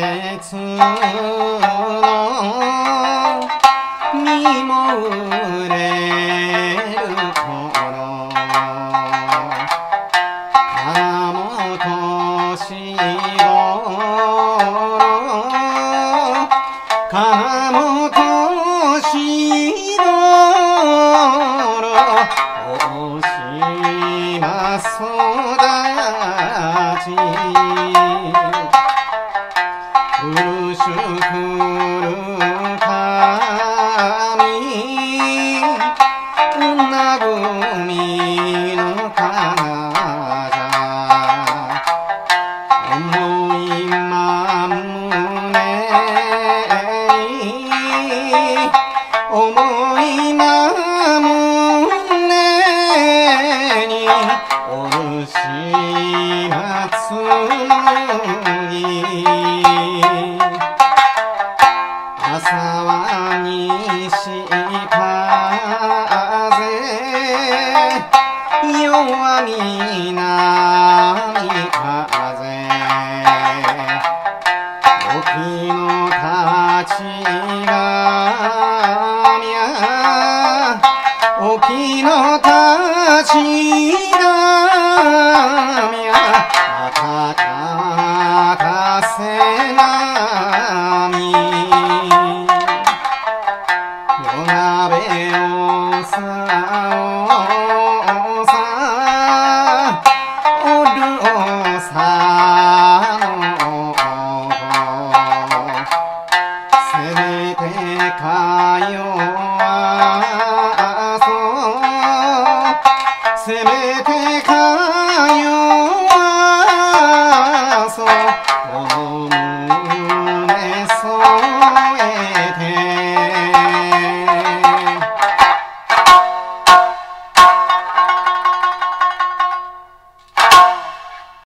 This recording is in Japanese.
月の見も売れる頃金本し頃金本し頃大島育ち古しま胸に思いま胸におるしぎ他起个名，我给那他起个名，他他他生了名，我那白我三。てかよ